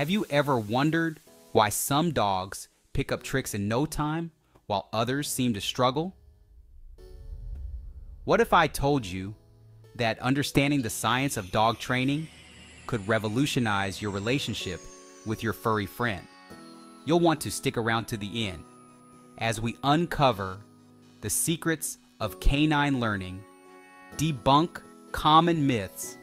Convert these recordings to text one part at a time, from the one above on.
Have you ever wondered why some dogs pick up tricks in no time while others seem to struggle? What if I told you that understanding the science of dog training could revolutionize your relationship with your furry friend? You'll want to stick around to the end as we uncover the secrets of canine learning, debunk common myths,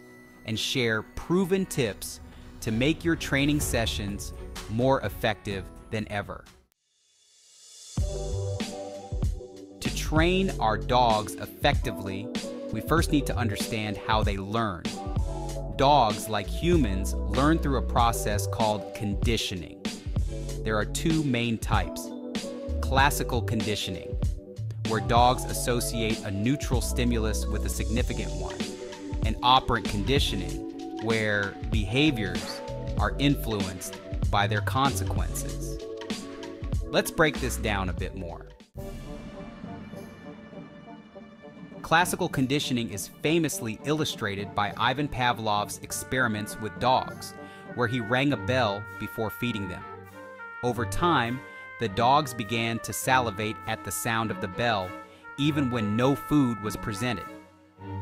and share proven tips to make your training sessions more effective than ever. To train our dogs effectively, we first need to understand how they learn. Dogs, like humans, learn through a process called conditioning. There are two main types classical conditioning, where dogs associate a neutral stimulus with a significant one, and operant conditioning, where behaviors are influenced by their consequences. Let's break this down a bit more. Classical conditioning is famously illustrated by Ivan Pavlov's experiments with dogs, where he rang a bell before feeding them. Over time, the dogs began to salivate at the sound of the bell, even when no food was presented.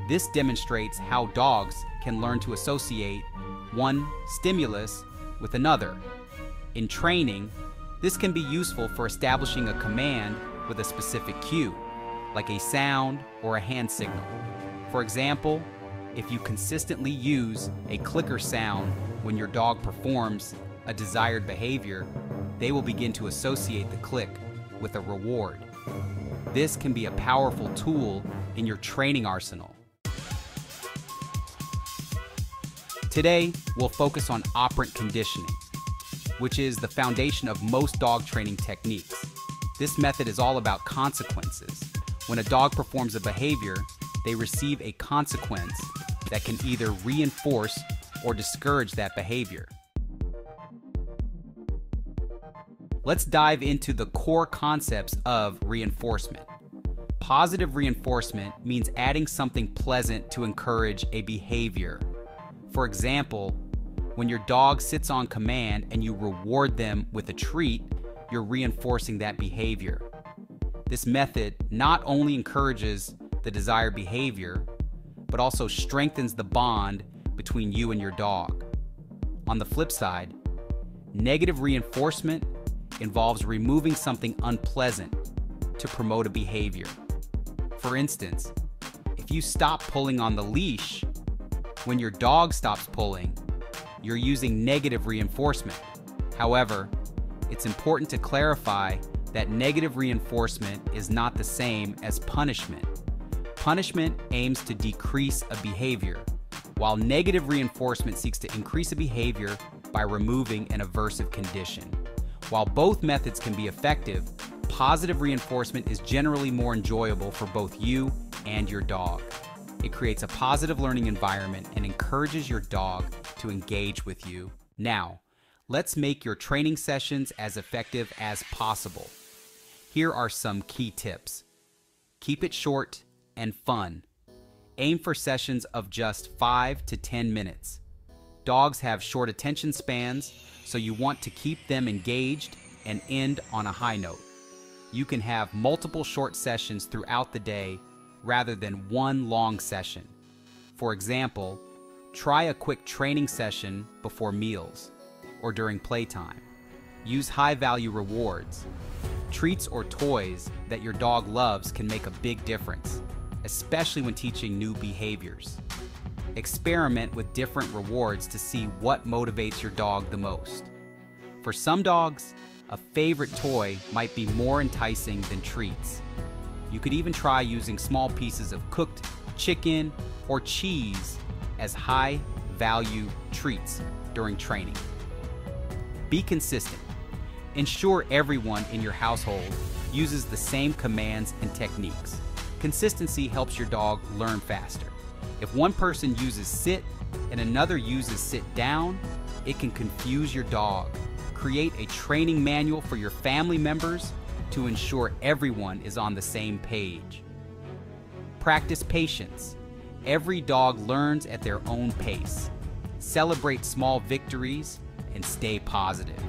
This demonstrates how dogs can learn to associate one stimulus with another. In training, this can be useful for establishing a command with a specific cue, like a sound or a hand signal. For example, if you consistently use a clicker sound when your dog performs a desired behavior, they will begin to associate the click with a reward. This can be a powerful tool in your training arsenal. Today, we'll focus on operant conditioning, which is the foundation of most dog training techniques. This method is all about consequences. When a dog performs a behavior, they receive a consequence that can either reinforce or discourage that behavior. Let's dive into the core concepts of reinforcement. Positive reinforcement means adding something pleasant to encourage a behavior. For example, when your dog sits on command and you reward them with a treat, you're reinforcing that behavior. This method not only encourages the desired behavior, but also strengthens the bond between you and your dog. On the flip side, negative reinforcement involves removing something unpleasant to promote a behavior. For instance, if you stop pulling on the leash when your dog stops pulling, you're using negative reinforcement. However, it's important to clarify that negative reinforcement is not the same as punishment. Punishment aims to decrease a behavior, while negative reinforcement seeks to increase a behavior by removing an aversive condition. While both methods can be effective, positive reinforcement is generally more enjoyable for both you and your dog. It creates a positive learning environment and encourages your dog to engage with you. Now, let's make your training sessions as effective as possible. Here are some key tips. Keep it short and fun. Aim for sessions of just 5 to 10 minutes. Dogs have short attention spans, so you want to keep them engaged and end on a high note. You can have multiple short sessions throughout the day rather than one long session. For example, try a quick training session before meals or during playtime. Use high value rewards. Treats or toys that your dog loves can make a big difference, especially when teaching new behaviors. Experiment with different rewards to see what motivates your dog the most. For some dogs, a favorite toy might be more enticing than treats. You could even try using small pieces of cooked chicken or cheese as high value treats during training. Be consistent. Ensure everyone in your household uses the same commands and techniques. Consistency helps your dog learn faster. If one person uses sit and another uses sit down, it can confuse your dog. Create a training manual for your family members to ensure everyone is on the same page. Practice patience. Every dog learns at their own pace. Celebrate small victories and stay positive.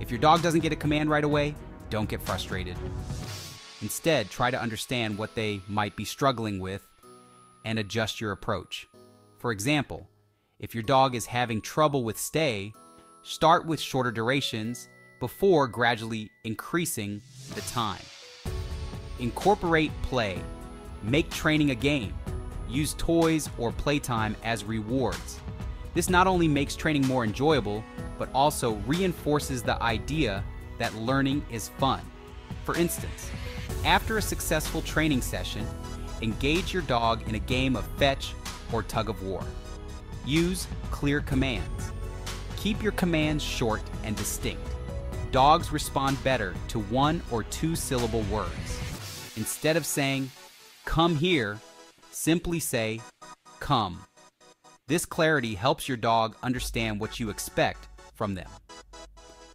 If your dog doesn't get a command right away, don't get frustrated. Instead, try to understand what they might be struggling with and adjust your approach. For example, if your dog is having trouble with stay, start with shorter durations before gradually increasing the time. Incorporate play. Make training a game. Use toys or playtime as rewards. This not only makes training more enjoyable, but also reinforces the idea that learning is fun. For instance, after a successful training session, engage your dog in a game of fetch or tug of war. Use clear commands. Keep your commands short and distinct. Dogs respond better to one or two syllable words. Instead of saying, come here, simply say, come. This clarity helps your dog understand what you expect from them.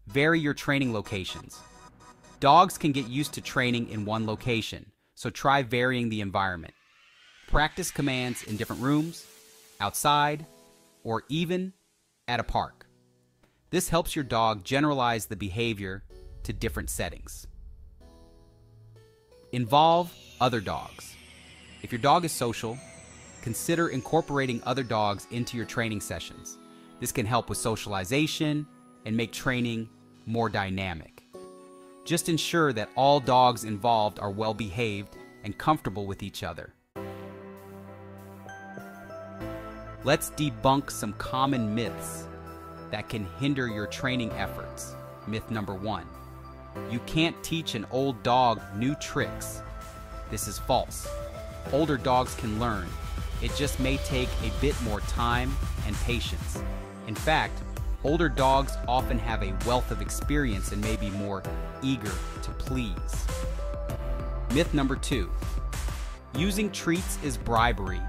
Vary your training locations. Dogs can get used to training in one location, so try varying the environment. Practice commands in different rooms, outside, or even at a park. This helps your dog generalize the behavior to different settings. Involve other dogs. If your dog is social, consider incorporating other dogs into your training sessions. This can help with socialization and make training more dynamic. Just ensure that all dogs involved are well behaved and comfortable with each other. Let's debunk some common myths that can hinder your training efforts. Myth number one you can't teach an old dog new tricks. This is false. Older dogs can learn. It just may take a bit more time and patience. In fact, Older dogs often have a wealth of experience and may be more eager to please. Myth number two using treats is bribery.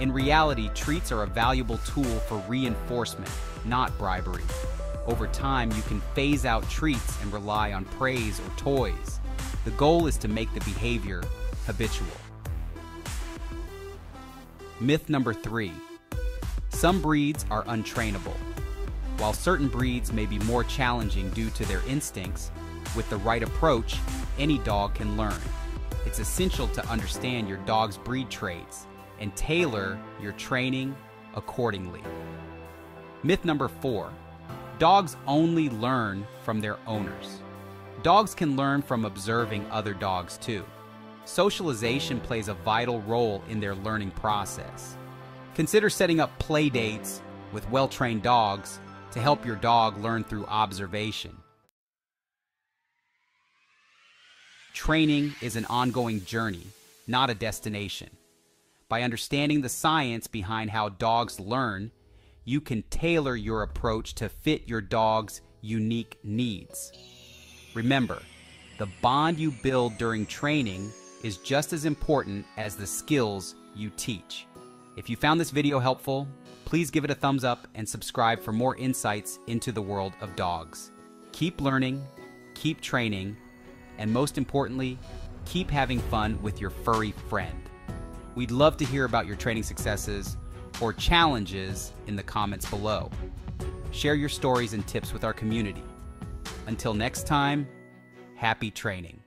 In reality, treats are a valuable tool for reinforcement, not bribery. Over time, you can phase out treats and rely on praise or toys. The goal is to make the behavior habitual. Myth number three some breeds are untrainable. While certain breeds may be more challenging due to their instincts, with the right approach, any dog can learn. It's essential to understand your dog's breed traits and tailor your training accordingly. Myth number four dogs only learn from their owners. Dogs can learn from observing other dogs too. Socialization plays a vital role in their learning process. Consider setting up play dates with well trained dogs to help your dog learn through observation. Training is an ongoing journey, not a destination. By understanding the science behind how dogs learn, you can tailor your approach to fit your dog's unique needs. Remember, the bond you build during training is just as important as the skills you teach. If you found this video helpful, Please give it a thumbs up and subscribe for more insights into the world of dogs. Keep learning, keep training, and most importantly, keep having fun with your furry friend. We'd love to hear about your training successes or challenges in the comments below. Share your stories and tips with our community. Until next time, happy training.